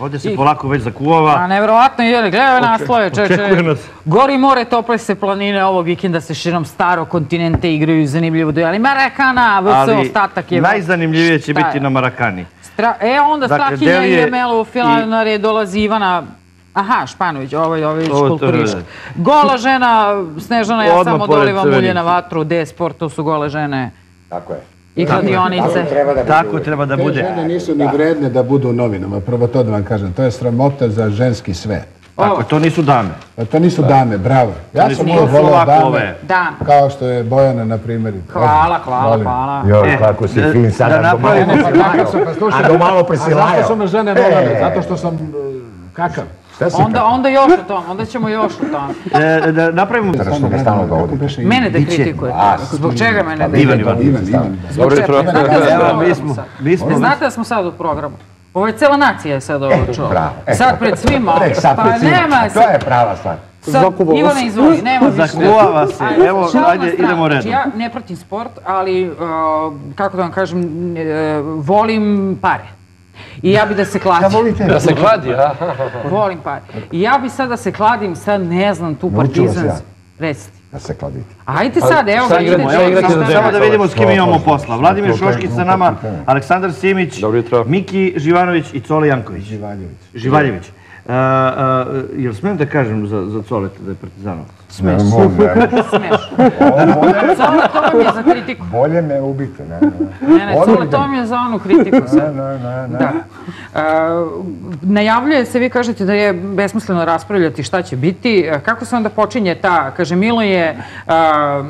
Ovdje se polako već zakuvava. A nevjerovatno je, gledaj naslove, čeče. očekuje nas. Gori more, tople se planine, ovog vikenda se širom staro kontinente igraju zanimljivo duel. Ali Marakana, VS, Ali ostatak je... najzanimljivije će Šta je? biti na Marakani. Stra- E, onda Dakle, Strahinja i Emelo u Filanar je dolazi Ivana Aha, Španović, ovaj, ovaj Ovo je. Gola žena, Snežana, ja Odmah samo dolivam ulje na vatru, D-sport, to su gole žene. Tako je. I kladionice. Da Tako treba da Te bude. žene nisu ni vredne da budu u novinama, prvo to da vam kažem. To je sramota za ženski svet. Tako, to nisu dame. Pa to nisu dame, bravo. Ja sam uvijek volao dame. Da. kao što je Bojana, na primjer. Hvala, hvala, hvala. Joj, kako si da- fin da sada, do malo napravimo- prisilajao. A do malo A prisilajao. zašto su me žene E. volele? Zato što sam e, kakav. Onda, onda još o tom, onda ćemo još o tom. E, da napravimo... Zato što me stalno dovodite. Mene da kritikujete. Zbog čega mene da Ivan, kritikujete? Ivan. Ivan, Dobro jutro. Da smo Evo, mi programu smo, sad? mi smo... Ne znate da smo sad u programu? Ovo je cijela nacija je sad ovo čuo. E, Sad pred svima. Sad Pa pred svima. To je prava stvar. Sad, Ivana, izvoli, nema više. Zakuvava se. Evo, ajde, idemo redom. Ja ne pratim sport, ali, kako da vam kažem, volim pare. I ja bi da se kladim. volite? Da se kladi, a? Volim pare. I ja bi sad da se kladim, sad ne znam, tu partizan. ja. Recite. Da se kladite. Ajde sad, evo ga, igramo? idete. Samo da vidimo s kim imamo posla. Vladimir Šoškić sa nama. Aleksandar Simić. Miki Živanović i Cole Janković. Živaljević. Živaljević. Uh, uh, jel smijem da kažem za, za Coleta da je partizanov? Ne, molim, ne. Smešno. Samo to vam je za kritiku. Bolje me ubite. Ne, ne. Ne, ne, Cole, to vam je za onu kritiku. Ne, ne, ne. Da. E, najavljuje se, vi kažete da je besmisleno raspravljati šta će biti. E, Kako se onda počinje ta, kaže Milo je, e,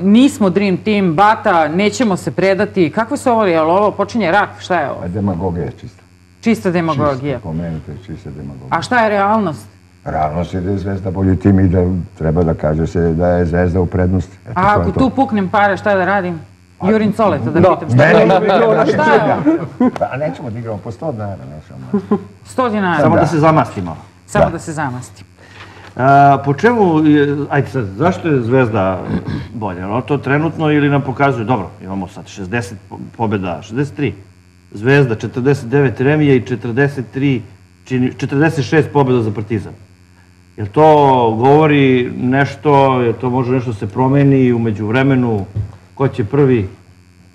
nismo Dream Team, Bata, nećemo se predati. Kakve su ovo, je li ovo počinje rat? Šta je ovo? Demagogija je čista. Čista demagogija. Čista, po meni to je čista demagogija. A šta je realnost? Realnost je da je Zvezda bolji tim i da treba da kaže se da je Zvezda u prednosti. Eto, A ako tu puknem pare, šta da radim? Jurin Coleta, da pitam šta je ovo? Šta je ovo? Pa nećemo da igramo po 100 dinara, nećemo. 100 dinara. Samo da se zamastimo. Samo da se zamasti. Uh, po čemu, je, ajde sad, zašto je Zvezda bolja? No, to trenutno ili nam pokazuje, dobro, imamo sad 60 po- pobjeda, 63. Zvezda 49 remija i 43, čini, 46 pobjeda za Partizan. Jel to govori nešto, jel to može nešto se promeni umeđu vremenu, ko će prvi,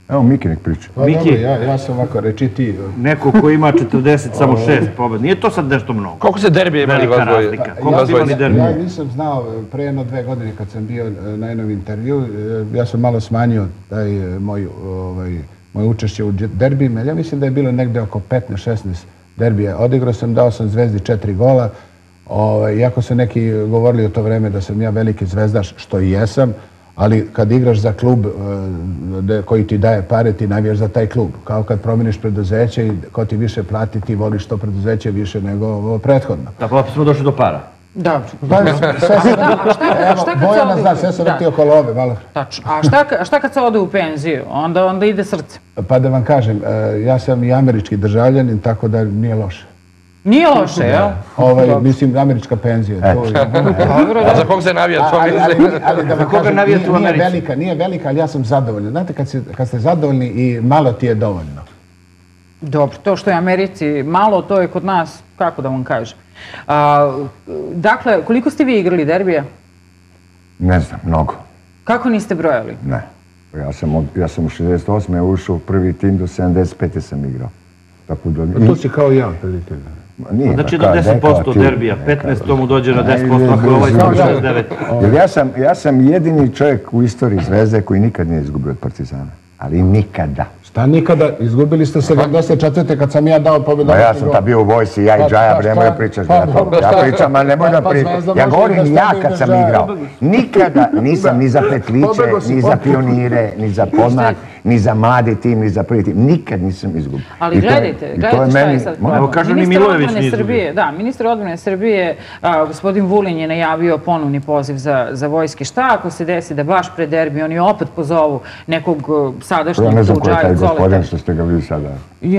Evo Miki nek priča. Pa Miki. dobro, ja, ja sam ovako reči ti. neko ko ima 40, samo 6 pobjeda. Nije to sad nešto mnogo. Koliko se derbije imali Velika vas dvoje? razlika. Vas Koliko ste dvojice? imali derbi? Ja nisam znao e, pre jedno dve godine kad sam bio e, na jednom intervju, e, ja sam malo smanjio taj moj, ovaj, moje učešće u derbijima. Ja mislim da je bilo negde oko 15-16 derbija. Odigrao sam, dao sam Zvezdi četiri gola. Ovaj, iako su neki govorili o to vreme da sam ja veliki zvezdaš, što i jesam, ali kad igraš za klub e, da- koji ti daje pare, ti navijaš za taj klub. Kao kad promeniš preduzeće i ko ti više plati, ti voliš to preduzeće više nego ovo prethodno. Da, pa smo došli do para. Sve evo, se Bojana zna, sve sam da. vrtio okolo ove, malo. Tačno. A šta, kad se ode u penziju? Onda, onda ide srce. Pa da vam kažem, e, ja sam i američki državljanin, tako da nije loše. Nije loše, jel? Ovaj, mislim, američka penzija. To je, Dobro, A za kog se navija ali, ali, ali da vam koga kažem, navijate nije, u nije Americi? velika, nije velika, ali ja sam zadovoljan. Znate, kad, se, kad ste zadovoljni i malo ti je dovoljno. Dobro, to što je Americi malo, to je kod nas, kako da vam kažem. A, dakle, koliko ste vi igrali derbija? Ne znam, mnogo. Kako niste brojali? Ne. Ja sam, od, ja sam u 68. ušao u prvi tim, do 75. sam igrao. Tako da... To si kao ja, prilike. Nije, Znači pa do kao, rekao 10% ti- derbija, rekao. 15 to mu dođe na Ajde, 10%, ako je ovaj brzo. 69. Jer ja sam, ja sam jedini čovjek u istoriji Zvezde koji nikad nije izgubio od Partizana. Ali nikada. Šta nikada, izgubili ste 74. kad sam ja dao pobjedu. Pa ja sam ta bio u vojsi, ja Pa, i Džaja, pa, bre, nemoj da pričaš. Pa, ja, to- ja pričam, a nemoj Pa, da pa, pričaš. Ja govorim ja kad sam igrao. Nikada nisam ni za petliće, ni za pionire, ni za podmak, ni za mladi tim, ni za prvi tim. Nikad nisam izgubio. Ali I gledajte, to gledajte šta je sad problem. Evo, kažu ni Milojević nije izgubio. Srbije, da, ministar odbrane Srbije, a, gospodin Vulin je najavio ponovni poziv za, za vojske. Šta ako se desi da baš pre derbi oni opet pozovu nekog Ja sadašnjeg ne znam ko je taj gospodin što ste ga vi sada.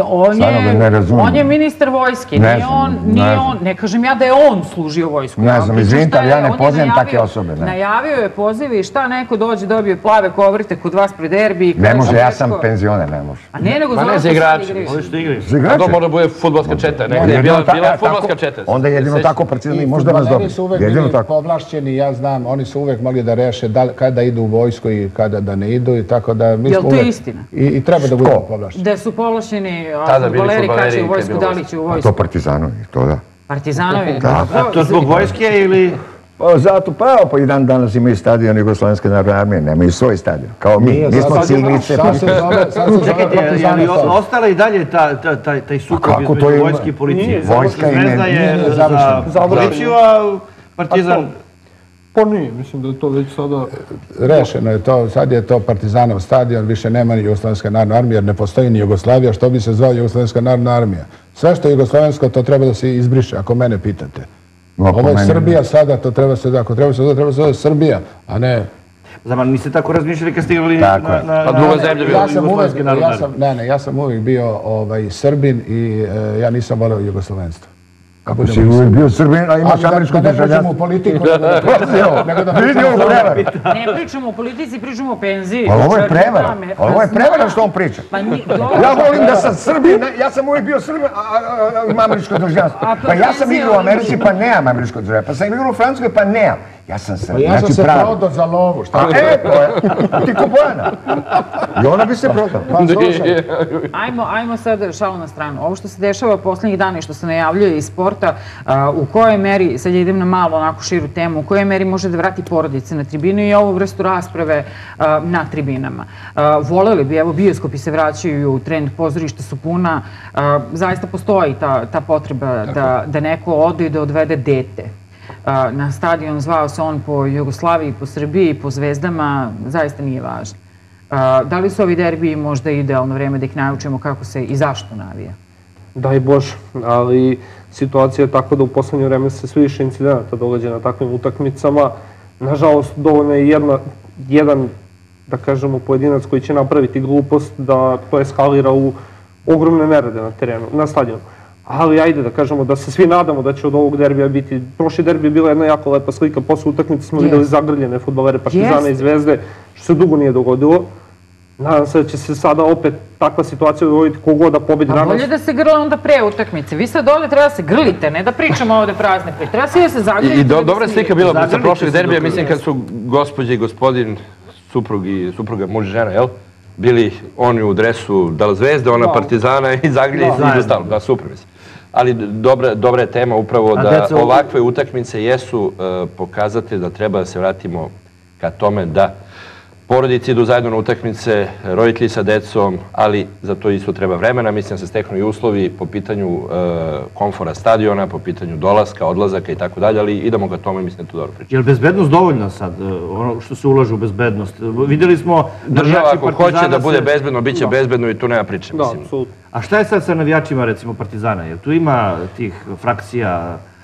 On je, razumijem. on je ministar vojske, Ne nije on, ne nije znam. on, ne kažem ja da je on služio vojsku. Ne Ja znam, izvinite, ali ja ne poznajem najavio- takve osobe, ne. Najavio je pozive i šta neko dođe, dobije plave kovrte kod vas pred derbi. i kaže ja sam penzioner, ne može. A ne, nego Ma ne zato za što igrače. igraju. Ovi što igraju. Za igrače. to mora bude futbolska četa. Ne, ne, bila, je futbolska četa. Onda jedino Se tako partizan i I možda nas fudbaleri dobije. su uvek Jedino bili tako. povlašćeni, ja znam, oni su uvek mogli da reše da, kada idu u vojsku i kada da ne idu i tako da mi Jel to uvek- istina? I, I treba da budemo povlašćeni. Da su povlašćeni futbaleri fudbaleri kače u je vojsku, da li će u A vojsku. to partizanovi, to da. Partizanovi. Da. A to zbog vojske ili... Pa zato, pa evo, pa i dan danas imaju stadion Jugoslovenske narodne armije, nemaju svoj stadion. Kao mi, Nije, mi smo sad- ciglice. Sad se zove, sad se zove Čekajte, je ostala i dalje ta, ta, taj, taj sukob između vojske i policije? Nije, Vojska Zvezda je nije za završena. policiju, a Partizan... Pa nije, mislim da je to već sada... Rešeno je to, sad je to Partizanov stadion, više nema ni Jugoslovenska narodna armija, jer ne postoji ni Jugoslavija, što bi se zvao Jugoslovenska narodna armija. Sve što je Jugoslovensko, to treba da se izbriše, ako mene pitate. Ovo je Srbija sada, to treba se da, ako treba se da, treba se da Srbija, a ne... Zaman, niste tako razmišljali kad ste igrali Tako na, je. na, Pa druga zemlja bila Ja sam uvek, Jugoslovenske narodne ja sam, ne, ne, ja sam uvek bio ovaj, Srbin i e, ja nisam voleo Jugoslovenstvo. Kako si uvijek bio Srbin, a imaš američko ne državljanstvo. politiku, nego da, pričamo- ovo o prevara. Ne pričamo o politici, pričamo o penziji. Ali ovo je Čekaj, prevara. dame, Ali ovo je prevara što on priča. Pa Ja volim da sam Srbin, ja sam uvijek bio Srbin, a, imam američko državljanstvo. Pa ja sam igrao u Americi, pa nemam američko državljanstvo. Pa sam igrao u Francuskoj, pa nemam. Ja sam Pa Srbin, ja sam znači se pravi. prodao za lovu, šta? A e, to je, ti ko Bojana. I ona bi se prodala. Pa Ajmo, ajmo sad šalu na stranu. Ovo što se dešava poslednjih dana i što se najavljuje iz sporta, a, u kojoj meri, sad ja idem na malo onako širu temu, u kojoj meri može da vrati porodice na tribinu i ovu vrstu rasprave a, na tribinama. A, voleli bi, evo bioskopi se vraćaju u trend, pozorišta su puna, zaista postoji ta, ta potreba da, da neko ode i da odvede dete na stadion, zvao se on po Jugoslaviji, po Srbiji, po zvezdama, zaista nije važno. A, da li su ovi derbiji možda idealno vreme da ih naučimo kako se i zašto navija? Daj Bože, ali situacija je tako da u poslednje vreme se sve više incidenata događa na takvim utakmicama. Nažalost, dovoljno je jedna, jedan, da kažemo, pojedinac koji će napraviti glupost da to eskalira u ogromne nerede na terenu, na stadionu. Ali ajde da kažemo da se svi nadamo da će od ovog derbija biti, prošli derbi je bila jedna jako lepa slika, posle utakmice smo videli zagrljene futbolere Partizana i Zvezde, što se dugo nije dogodilo. Nadam se da će se sada opet takva situacija dogoditi kogod da pobedi. A Nadam bolje se- da se grle onda pre utakmice. Vi sad ovde treba da se grlite, ne da pričamo ovde prazne priče. Treba svi da se zagrlite. I, i do, da dobra se- slika bila sa se derbija, mislim kad su gospođe i gospodin, suprug i supruga, muž i žena, jel? Bili oni u dresu da li zvezde, ona partizana i zagrlje i ostalo. Da, super mislim. Ali dobra, dobra je tema upravo A da ovakve utakmice jesu uh, pokazatelj da treba da se vratimo ka tome da porodici idu zajedno na utakmice, roditelji sa decom, ali za to isto treba vremena. Mislim da se steknu i uslovi po pitanju uh, komfora stadiona, po pitanju dolaska, odlazaka i tako dalje, ali idemo ka tome, mislim da je to dobro priča. Je li bezbednost dovoljna sad, e, ono što se ulaže u bezbednost? Vidjeli smo... Država ako hoće da bude bezbedno, bit će bezbedno i tu nema priče, Da, mislim. apsolutno. A šta je sad sa navijačima, recimo, Partizana? Jer tu ima tih frakcija, e,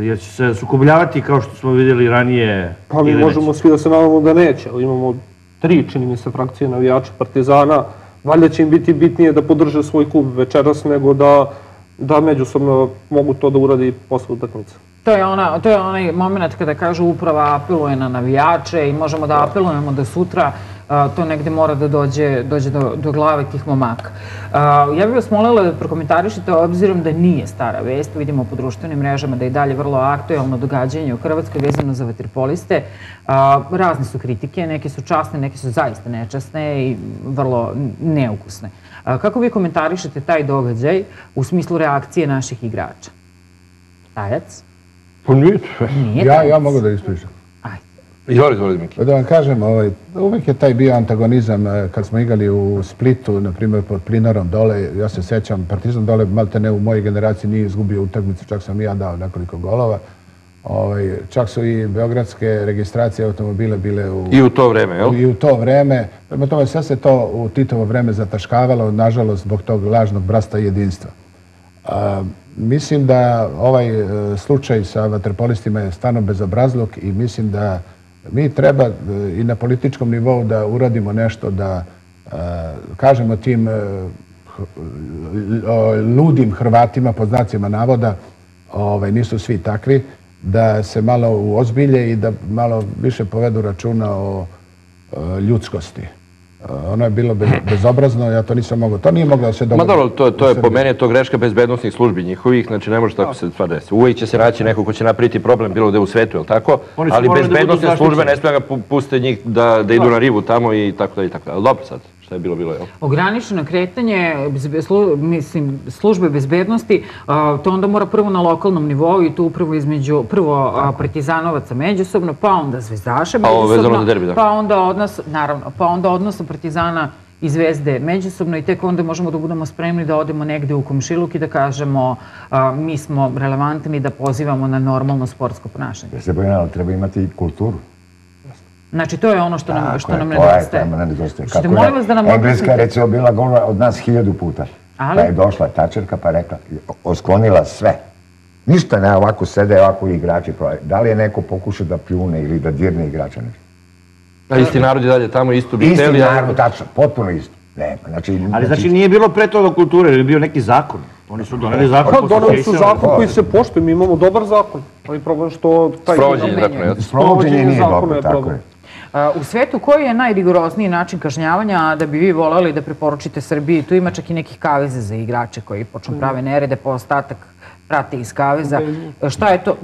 jer će se sukobljavati kao što smo vidjeli ranije? Pa mi možemo neće? svi da se nadamo da neće, ali imamo tri, čini mi se, frakcije navijača Partizana. Valjda će im biti bitnije da podrže svoj klub večeras nego da, da međusobno mogu to da uradi posle utakmice. To je, ona, to je onaj moment kada kažu uprava apeluje na navijače i možemo da apelujemo da sutra a, to negde mora da dođe, dođe do, do glave tih momaka. A, ja bih vas molila da prokomentarišete obzirom da nije stara vest, vidimo po društvenim mrežama da je dalje vrlo aktuelno događanje u Hrvatskoj vezano za vaterpoliste. A, razne su kritike, neke su časne, neke su zaista nečasne i vrlo neukusne. Kako vi komentarišete taj događaj u smislu reakcije naših igrača? Tajac? Pa nije Nije ja, tajac. ja mogu da ispričam. Izvoli, izvoli, Miki. Da vam kažem, ovaj, uvijek je taj bio antagonizam eh, kad smo igrali u Splitu, na primjer pod Plinarom dole, ja se sećam, Partizan dole, malte ne u mojoj generaciji nije izgubio utakmicu, čak sam i ja dao nekoliko golova. Ovaj, čak su i beogradske registracije automobile bile u... I u to vreme, jel? I u to vreme, prema tome sve se to u Titovo vreme zataškavalo, nažalost, zbog tog lažnog brasta i jedinstva. A, mislim da ovaj e, slučaj sa vaterpolistima je stvarno bezobrazluk i mislim da mi treba e, i na političkom nivou da uradimo nešto da e, kažemo tim e, ludim Hrvatima, po znacima navoda, ovaj, nisu svi takvi, da se malo uozbilje i da malo više povedu računa o ljudskosti. Ono je bilo bez, bezobrazno, ja to nisam mogao. To nije moglo da se Ma dogodi. dobro, to, je po meni je to greška bezbednostnih službi njihovih, znači ne može tako se stvar desiti. Uvijek će se naći neko ko će napriti problem bilo gde u svetu, je li tako? Ali bezbednostne službe ne smije ga pu- puste njih da, da idu na rivu tamo i tako da i tako da. Ali dobro sad, šta je bilo, bilo je. Ograničeno kretanje, slu- mislim, službe bezbednosti, a, to onda mora prvo na lokalnom nivou i tu upravo između, prvo a, partizanovaca međusobno, pa onda zvezdaša međusobno, za derbi, da. pa onda odnos, naravno, pa onda odnos partizana i zvezde međusobno i tek onda možemo da budemo spremni da odemo negde u komšiluk i da kažemo a, mi smo relevantni da pozivamo na normalno sportsko ponašanje. Ja se bojim, ali treba imati i kulturu. Znači, to je ono što nam, Tako što je, nam to je, nedostaje. to nam nedostaje. Kako molim vas da nam Engleska je recimo bila gola od nas hiljadu puta. Ali? Pa je došla tačerka pa rekla, osklonila sve. Ništa ne, ovako sede, ovako igrači. prolaze. Da li je neko pokušao da pljune ili da dirne igrača nešto? A isti narod je dalje tamo, isto bi Isti hteli, ali- narod, tačno, potpuno isto. Nema, znači... Ali znači nije bilo pre toga kulture, ili je bio neki zakon. Oni su doneli zakon. Pa po doneli su zakon koji se poštuje, mi imamo dobar zakon. Ali problem što... Taj Sprovođenje jel? Sprovođenje nije dobro, je tako problem. je. U svetu koji je najrigorozniji način kažnjavanja da bi vi volali da preporučite Srbiji? Tu ima čak i nekih kaveza za igrače koji počnu prave nerede, pa ostatak prate iz kaveza. E, Šta je to?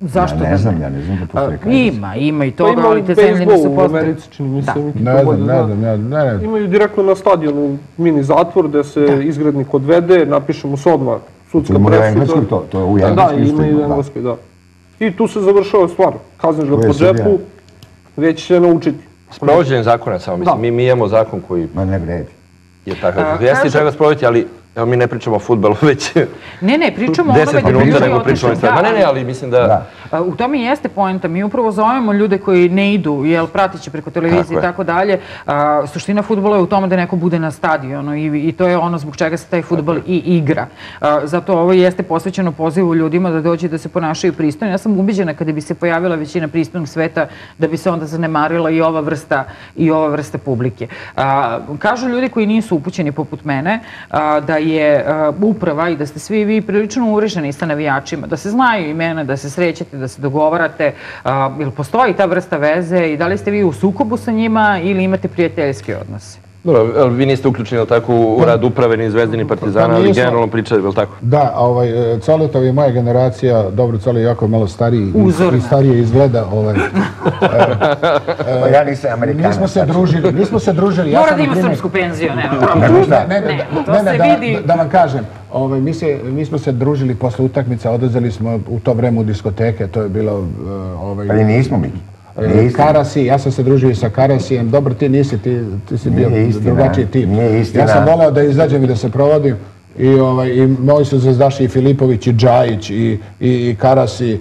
Zašto? Ja ne znam, ja ne znam da postoje A, kaveze. Ima, ima i Pa toga, ima ali u te zemlje nisu bejsbolu u postoje. Americi, čini mi se. To Ne znam, ne zna. znam, ja, ne, ne. Imaju direktno na stadionu mini zatvor gde se izgrednik odvede, napiše mu se odmah sudska Ima i u presuda. Engleskoj to, to je u Da, Engleskoj ima i u ima, da. Engleskoj, da. I tu se završava stvar. Kazniš ga po džepu, već će naučiti. Sprovođenje zakona samo, mislim, Da. mi, mi imamo zakon koji Ma ne vredi. je takav. A, Jeste kažu- treba sprovoditi, ali evo mi ne pričamo o futbalu, već Ne, ne, pričamo o onome 10 da bi minuta nego pričamo sve. Da, Ma ne, ne, ali mislim da... Da. A, U tome i jeste poenta. Mi upravo zovemo ljude koji ne idu, jel, pratit će preko televizije i tako dalje. A, Suština futbola je u tome da neko bude na stadionu i, i to je ono zbog čega se taj futbol i igra. A, Zato ovo jeste posvećeno pozivu ljudima da dođe da se ponašaju pristojno. Ja sam ubiđena kada bi se pojavila većina pristojnog sveta da bi se onda zanemarila i ova vrsta, i ova vrsta publike. A, kažu ljudi koji nisu upućeni poput mene a, da je je e, uprava i da ste svi vi prilično uvreženi sa navijačima, da se znaju imena, da se srećete, da se dogovarate. E, ili postoji ta vrsta veze i da li ste vi u sukobu sa njima ili imate prijateljski odnose? Dobro, jel vi niste uključeni, tako, u rad uprave, ni zvezdi, ni partizana, Pa ali generalno priča, jel tako? Da, ovaj, e, Coletov je moja generacija, dobro, Cole je jako malo stariji i- Uzorna. i starije izgleda. Ovaj. Pa ja nisam Amerikanac. Nismo se znači. družili, nismo se družili. Ja Mora sam, da ima srpsku penziju, nema Ne, problema. Ne, ne, Ne, se da, vidi. da vam kažem, ovaj, mi, se, mi smo se družili posle utakmica, odlazili smo u to vreme u diskoteke, to je bilo... uh, ovaj, Pa nismo mi. E. Karasi, ja sam se družio sa Karasijem, dobro ti nisi, ti, ti si bio istina, drugačiji tip. nije istina. Ja sam volao da izađem i da se provodim i, ovaj, i moji su zvezdaši i Filipović i Džajić i, i, i Karasi,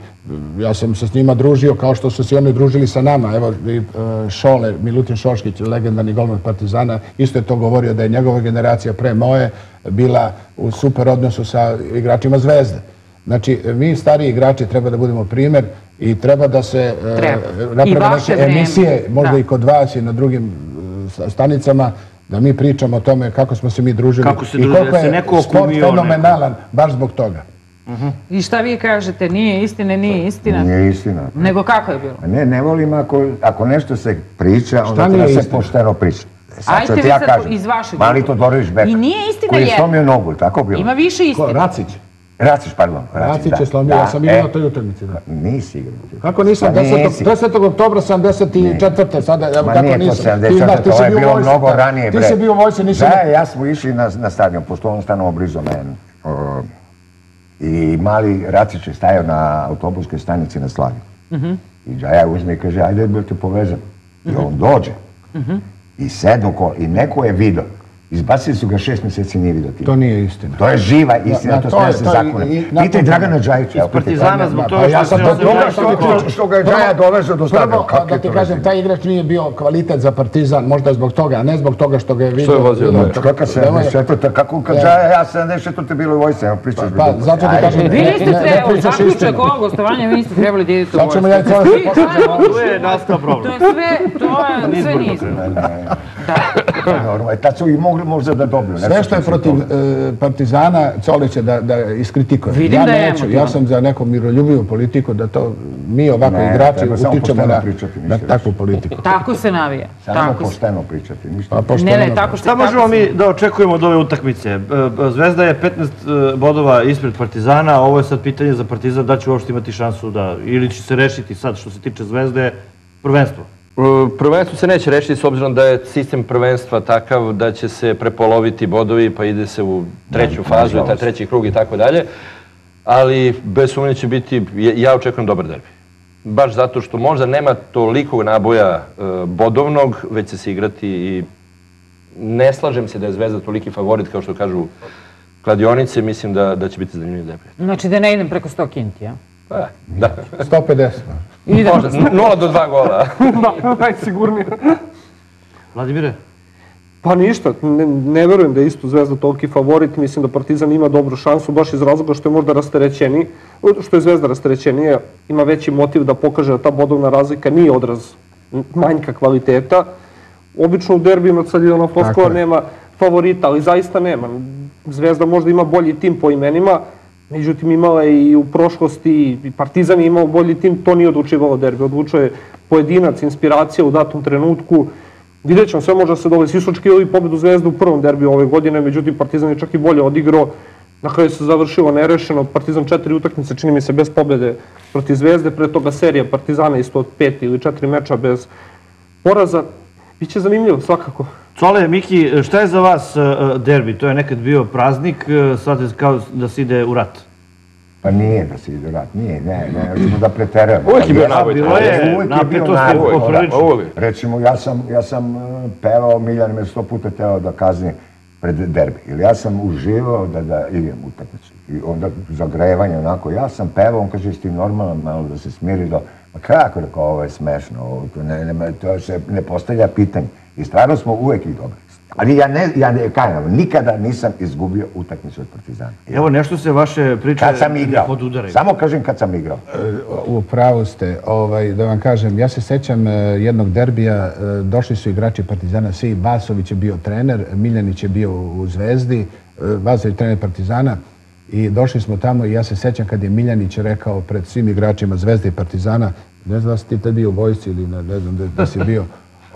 ja sam se s njima družio kao što su se oni družili sa nama. Evo, i, e, Šole, Milutin Šoškić, legendarni golman Partizana, isto je to govorio da je njegova generacija pre moje bila u super odnosu sa igračima Zvezde. Znači, mi stariji igrači treba da budemo primer i treba da se e, Treba. I naprave vaše neke vreme. emisije, možda Da. i kod vas i na drugim e, sta- stanicama, da mi pričamo o tome kako smo se mi družili Kako se i koliko je neko sport neko. fenomenalan baš zbog toga. I šta vi kažete, nije istina, nije istina? Nije istina. Nego kako je bilo? Ne, ne volim ako, ako nešto se priča, onda treba se pošteno priča. E, Sad ću vi ti ja sad kažem. iz vašeg Mali ugla. Todorović Beka. I nije istina Koji je jedna. slomio nogu, tako bilo? Ima više Ko, istine. Racić. Racić, pardon. Racić je slomio, ja sam igrao e, na toj utakmici. Da. Nisi igrao. Kako nisam? Pa 10. nisi. 10. oktobra 74. Sada, evo Ma kako nije to nisam. 74. Ti znaš, ti to je bilo mnogo ranije, Ti bre. si bio u vojsci, nisam... Da, ja smo išli na, na stadion, pošto on stanovao blizu mene. O, I mali Racić je stajao na autobuskoj stanici na Slavi. I Džaja uzme i kaže, ajde da te povezam. I on dođe. I sednu ko, i neko je vidio Izbacili su ga šest mjeseci, nije vidio tim. To nije istina. To je živa istina, Na- to je- se zakone. i- Pitaj Dragana Đajića. evo, pitaj. Partizana zbog Pa toga ja što se druga završio što ti. Što ga je Đaja dovezao do stadiona. Prvo, da ti kažem, taj igrač nije bio kvalitet za Partizan, možda zbog toga, a ne zbog toga što ga je vidio. je vozio, da. Čekaj, kad se Nemoj- 74. Kako kad Ja. Đaja, ja 74. bilo u vojsci, evo pričaš Pa, gluposti. zato ti kažem, Vi niste trebali, zaključak ovog gostovanja, vi niste trebali da idete u Sad ćemo ja i cijelo se početi. Tu je nastao To problem. je sve, to je sve niz. Normalno, i tad su i mogli možda da dobiju. Sve što je protiv toga. e, Partizana, Colić će da, da iskritikuje. Vidim ja da je neću, ja sam za neku miroljubiju politiku, da to mi ovako Ne, igrači utičemo na, pričati, na ništa takvu politiku. Tako se navija. Samo Tako se. pošteno pričati, ništa. Pa, Ne, ne, tako se. Šta tako možemo mi da očekujemo od ove utakmice? E, e, Zvezda je 15 e, bodova ispred Partizana, ovo je sad pitanje za Partizan da će uopšte imati šansu da, ili će se rešiti sad što se tiče Zvezde, prvenstvo. Prvenstvo se neće rešiti s obzirom da je sistem prvenstva takav da će se prepoloviti bodovi pa ide se u treću fazu, taj treći krug i tako dalje. Ali bez sumnje će biti, ja očekujem dobar derbi. Baš zato što možda nema tolikog naboja e, bodovnog, već će se igrati i ne slažem se da je Zvezda toliki favorit kao što kažu kladionice, mislim da, da će biti zanimljiv derbi. Znači da ne idem preko 100 kinti, ja? E, da. 150. Idem. Možda, 0 do 2 gola. Da, najsigurnije. Vladimire? Pa ništa, ne, ne verujem da je isto Zvezda toliki favorit, mislim da Partizan ima dobru šansu, baš iz razloga što je možda rasterećeni, što je Zvezda rasterećenija, ima veći motiv da pokaže da ta bodovna razlika nije odraz manjka kvaliteta. Obično u derbima sad je ona je. nema favorita, ali zaista nema. Zvezda možda ima bolji tim po imenima, međutim imala je i u prošlosti, i Partizan je imao bolji tim, to nije odlučivalo derbi, odlučuje je pojedinac, inspiracija u datom trenutku, Vidjet ćemo, sve može da se dovede. Sisočki ili pobedu Zvezde u prvom derbiju ove godine, međutim Partizan je čak i bolje odigrao. Na kraju se završilo nerešeno. Partizan četiri utakmice, čini mi se, bez pobede protiv Zvezde. Pre toga serija Partizana isto od pet ili četiri meča bez poraza. Biće zanimljivo, svakako. Cole, Miki, šta je za vas e, e, derbi? To je nekad bio praznik, e, sad je kao da se ide u rat. Pa nije da se ide u rat, nije, ne, ne, recimo da preterujemo. Uvijek je bio naboj. bilo je uvijek napetosti naboj, da. poprilično. Uvijek. Recimo, ja sam, ja sam pevao, Miljan me sto puta teo da kazni pred derbi. Ili ja sam uživao da, da idem u utakmicu. I onda zagrevanje onako, ja sam pevao, on kaže, jesi ti normalan malo da se smiri do... Ma kako rekao, ovo je smešno, ovo, to, ne, ne, to se ne postavlja pitanje. I stvarno smo uvijek i dobri. Ali ja ne, ja ne, kajem, nikada nisam izgubio utakmicu od Partizana. Evo, nešto se vaše priče Kad sam igrao. podudaraju. Samo kažem kad sam igrao. U pravu ste, ovaj, da vam kažem, ja se sećam e, jednog derbija, e, došli su igrači Partizana, svi, Vasović je bio trener, Miljanić je bio u Zvezdi, e, Vasović je trener Partizana i došli smo tamo i ja se sećam kad je Miljanić rekao pred svim igračima Zvezde i Partizana, ne znam da si ti tad bio u vojsci ili ne, ne znam da, da si bio,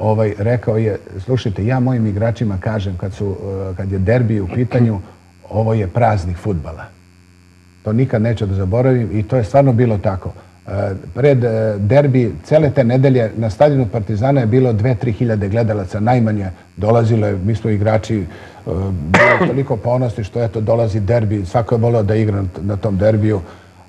ovaj, rekao je, slušajte, ja mojim igračima kažem kad, su, eh, kad je derbi u pitanju, ovo je praznik futbala. To nikad neću da zaboravim i to je stvarno bilo tako. Eh, pred eh, derbi cele te nedelje na stadionu Partizana je bilo 2-3 hiljade gledalaca, najmanje dolazilo je, mi smo igrači bilo toliko ponosni što eto dolazi derbi, svako je volio da igra na tom derbiju.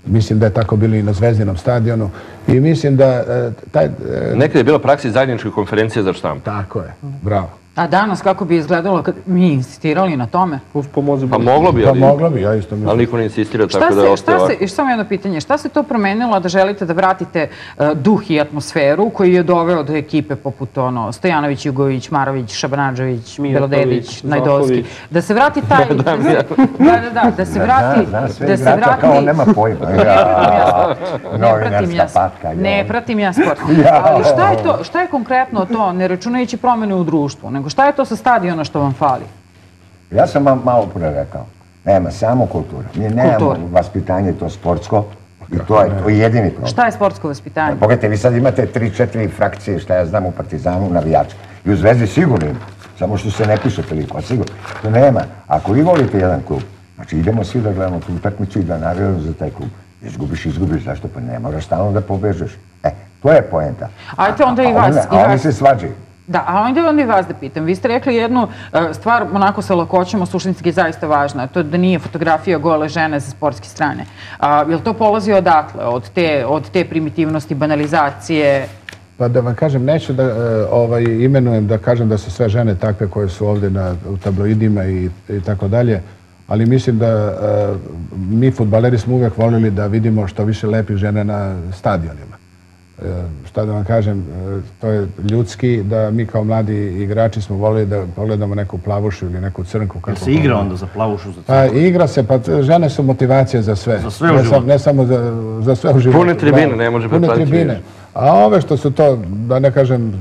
Mislim da je tako bilo i na Zvezdinom stadionu i mislim da e, taj... e, Nekada je bila praksi zajedničke konferencije za štampu. Tako je, bravo. A danas kako bi izgledalo kad mi insistirali na tome? Uz pomozi Pa Boga. moglo bi, Pa ali, moglo bi, ja isto mislim. ali niko ne insistira, tako da se, je šta ostao se, ovako. i samo jedno pitanje, šta se to promenilo da želite da vratite e, duh i atmosferu koji je doveo do ekipe poput ono Stojanović, Jugović, Marović, Šabanađević, Mijatović, Belodedić, Najdovski. Zahović. Da se vrati taj... da, da, da, da se vrati... Sve da se igrača vrati... kao nema pojma. Ne pratim ja, Novinarska patka. ne pratim ja sport. Ali šta je, to, šta je konkretno to, ne računajući promjene u društvu, nego šta je to sa stadiona što vam fali? Ja sam vam malo pre rekao, nema samo kultura. Mi nemamo Kultura. vaspitanje to sportsko i to je, to jedini problem. Šta je sportsko vaspitanje? Pogledajte, vi sad imate tri, četiri frakcije, šta ja znam u Partizanu, navijača. I u Zvezdi sigurno ima, samo što se ne piše toliko, a sigurno. To nema. Ako vi volite jedan klub, znači idemo svi da gledamo tu utakmicu i da navijamo za taj klub. Izgubiš, izgubiš, zašto? Pa ne moraš stalno da pobežeš. E, to je poenta. Ajde onda i vas, A oni se svađaju. Da, a onda onda i vas da pitam. Vi ste rekli jednu e, stvar, onako sa lakoćom, suštinski je zaista važna, to da nije fotografija gole žene sa sportske strane. A, je li to polazi odatle, od te, od te primitivnosti, banalizacije? Pa da vam kažem, neću da e, ovaj, imenujem da kažem da su sve žene takve koje su ovdje na, u tabloidima i, i tako dalje, ali mislim da e, mi futbaleri smo uvijek volili da vidimo što više lepih žene na stadionima. E, šta da vam kažem, e, to je ljudski da mi kao mladi igrači smo volili da pogledamo neku plavušu ili neku crnku. Jel Kako se igra onda za plavušu? Za Pa igra se, pa žene su motivacija za sve. Za sve u životu. ne samo za, za sve u životu. Pune tribine, ne može Pune preplatiti tribine. A ove što su to, da ne kažem,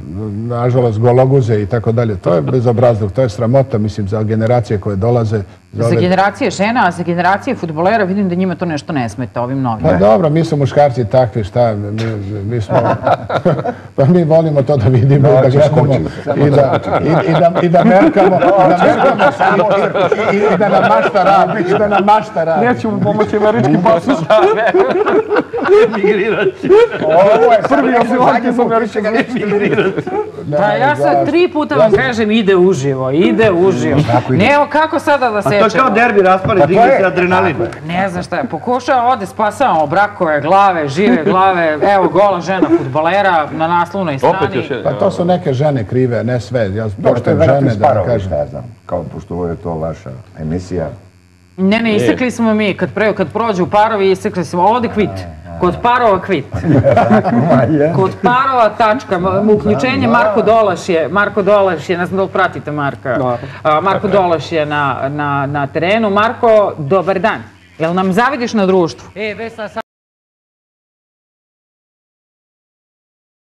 nažalost, gologuze i tako dalje, to je bezobrazluk, to je sramota, mislim, za generacije koje dolaze. Za ove- generacije žena, a za generacije futbolera vidim da njima to nešto ne smeta, ovim novim. Pa dobro, mi smo muškarci takvi, šta, mi, mi smo, pa mi volimo to da vidimo i da gledamo i da, i, i da, i da merkamo, da merkamo i, i, i da nam mašta radi, i da nam mašta radi. Neće mu pomoći američki pasoš. Emigrirat će. Ovo je Prvi azilanti su američki Emigrirat će. Pa ja sad tri puta vam kažem ide uživo, ide uživo. ide. Ne, evo kako sada da A to je sečemo? kao derbi raspali, Pa digne je- se adrenalin. Ne znam šta je, pokušava ovde spasavamo brakove, glave, žive glave, evo gola žena futbolera na naslovnoj strani. Pa to su neke žene krive, ne sve. Ja To žene da vam sparovi, kažem. ja znam, kao pošto ovo je to vaša emisija. Ne, ne, isekli smo mi, kad, pre, kad prođu parovi, isekli smo, ovde kvit. Kod parova kvit. Kod parova tačka, uključenje Marko Dolaš je, Marko Dolaš je, ne znam da li pratite Marka, Marko Dolaš je na, na, na terenu. Marko, dobar dan. Jel nam zavidiš na društvu? E, Vesna, sad